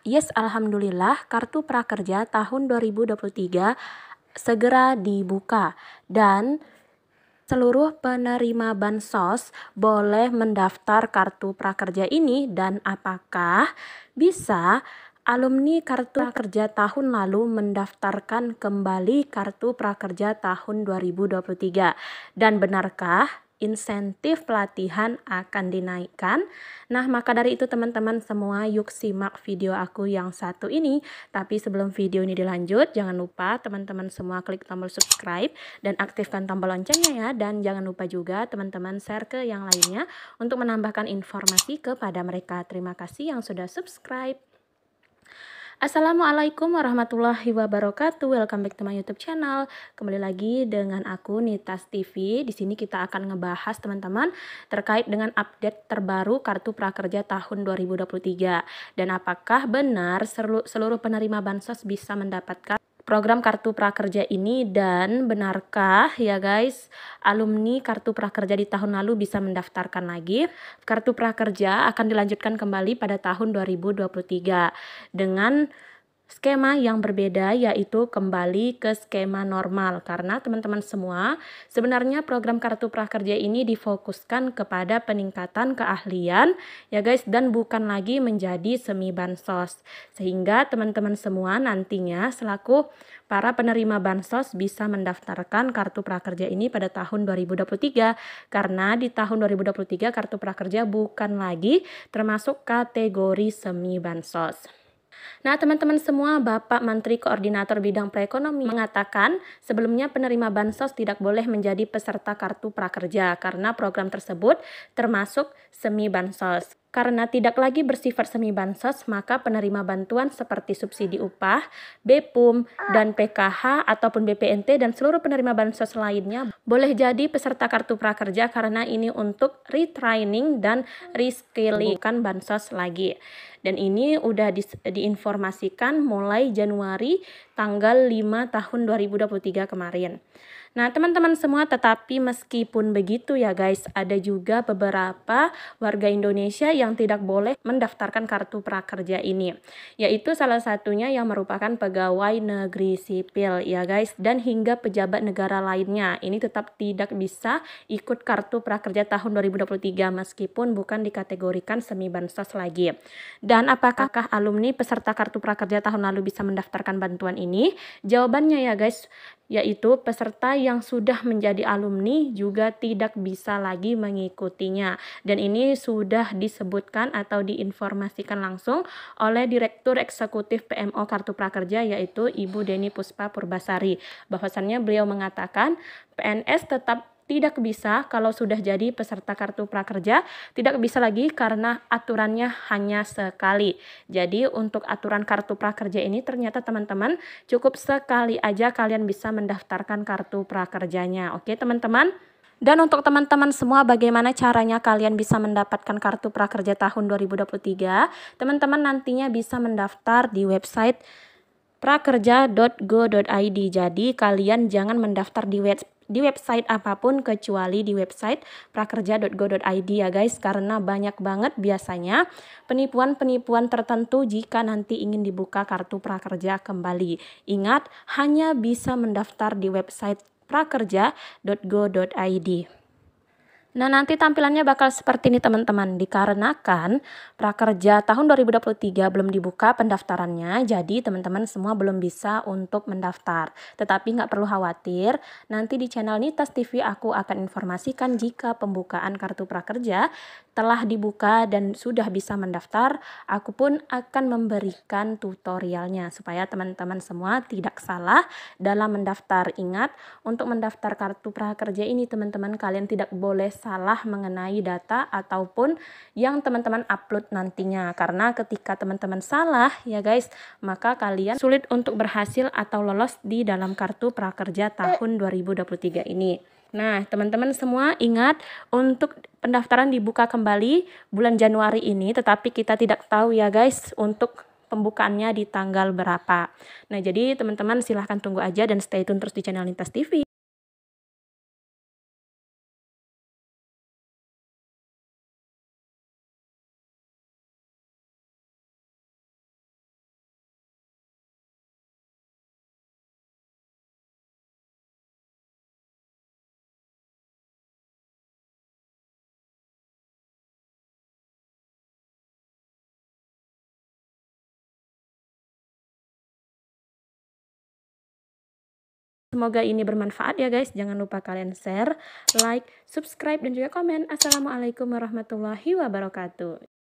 Yes, alhamdulillah kartu prakerja tahun 2023 segera dibuka. Dan seluruh penerima bansos boleh mendaftar kartu prakerja ini. Dan apakah bisa alumni kartu prakerja tahun lalu mendaftarkan kembali kartu prakerja tahun 2023 dan benarkah insentif pelatihan akan dinaikkan. Nah, maka dari itu teman-teman semua yuk simak video aku yang satu ini. Tapi sebelum video ini dilanjut, jangan lupa teman-teman semua klik tombol subscribe dan aktifkan tombol loncengnya ya. Dan jangan lupa juga teman-teman share ke yang lainnya untuk menambahkan informasi kepada mereka. Terima kasih yang sudah subscribe. Assalamualaikum warahmatullahi wabarakatuh. Welcome back to my YouTube channel. Kembali lagi dengan aku Nitas TV. Di sini kita akan ngebahas teman-teman terkait dengan update terbaru kartu prakerja tahun 2023 dan apakah benar seluruh penerima bansos bisa mendapatkan program kartu prakerja ini dan benarkah ya guys alumni kartu prakerja di tahun lalu bisa mendaftarkan lagi? Kartu prakerja akan dilanjutkan kembali pada tahun 2023 dengan skema yang berbeda yaitu kembali ke skema normal. Karena teman-teman semua sebenarnya program kartu prakerja ini difokuskan kepada peningkatan keahlian ya guys dan bukan lagi menjadi semi bansos. Sehingga teman-teman semua nantinya selaku para penerima bansos bisa mendaftarkan kartu prakerja ini pada tahun 2023 karena di tahun 2023 kartu prakerja bukan lagi termasuk kategori semi bansos. Nah, teman-teman semua, Bapak Menteri Koordinator Bidang Perekonomian mengatakan sebelumnya penerima bansos tidak boleh menjadi peserta kartu prakerja karena program tersebut termasuk semi bansos. Karena tidak lagi bersifat semi bansos, maka penerima bantuan seperti subsidi upah, BPUM, dan PKH ataupun BPNT dan seluruh penerima bansos lainnya boleh jadi peserta kartu prakerja karena ini untuk retraining dan reskilling bukan bansos lagi. Dan ini udah di, diinformasikan mulai Januari tanggal 5 tahun 2023 kemarin. Nah, teman-teman semua, tetapi meskipun begitu ya guys, ada juga beberapa warga Indonesia yang tidak boleh mendaftarkan kartu prakerja ini. Yaitu salah satunya yang merupakan pegawai negeri sipil ya guys, dan hingga pejabat negara lainnya. Ini tetap tidak bisa ikut kartu prakerja tahun 2023 meskipun bukan dikategorikan semi bansos lagi. Dan apakah alumni peserta kartu prakerja tahun lalu bisa mendaftarkan bantuan ini? Jawabannya ya guys, yaitu peserta yang sudah menjadi alumni juga tidak bisa lagi mengikutinya. Dan ini sudah disebutkan atau diinformasikan langsung oleh Direktur Eksekutif PMO Kartu Prakerja yaitu Ibu Deni Puspa Purbasari. Bahwasannya beliau mengatakan PNS tetap tidak bisa kalau sudah jadi peserta kartu prakerja, tidak bisa lagi karena aturannya hanya sekali. Jadi untuk aturan kartu prakerja ini ternyata teman-teman cukup sekali aja kalian bisa mendaftarkan kartu prakerjanya. Oke teman-teman? Dan untuk teman-teman semua bagaimana caranya kalian bisa mendapatkan kartu prakerja tahun 2023? Teman-teman nantinya bisa mendaftar di website prakerja.go.id. Jadi kalian jangan mendaftar di web di website apa pun kecuali di website prakerja.go.id ya guys karena banyak banget biasanya penipuan-penipuan tertentu jika nanti ingin dibuka kartu prakerja kembali. Ingat hanya bisa mendaftar di website prakerja.go.id. Nah, nanti tampilannya bakal seperti ini teman-teman. Dikarenakan prakerja tahun 2023 belum dibuka pendaftarannya, jadi teman-teman semua belum bisa untuk mendaftar. Tetapi nggak perlu khawatir, nanti di channel Nitas TV aku akan informasikan jika pembukaan kartu prakerja telah dibuka dan sudah bisa mendaftar, aku pun akan memberikan tutorialnya supaya teman-teman semua tidak salah dalam mendaftar. Ingat, untuk mendaftar kartu prakerja ini teman-teman kalian tidak boleh salah mengenai data ataupun yang teman-teman upload nantinya karena ketika teman-teman salah ya guys maka kalian sulit untuk berhasil atau lolos di dalam kartu prakerja tahun 2023 ini. Nah, teman-teman semua ingat untuk pendaftaran dibuka kembali bulan Januari ini, tetapi kita tidak tahu ya guys untuk pembukaannya di tanggal berapa. Nah, jadi teman-teman silahkan tunggu aja dan stay tune terus di channel Lintas TV. Semoga ini bermanfaat ya guys. Jangan lupa kalian share, like, subscribe, dan juga komen. Assalamualaikum warahmatullahi wabarakatuh.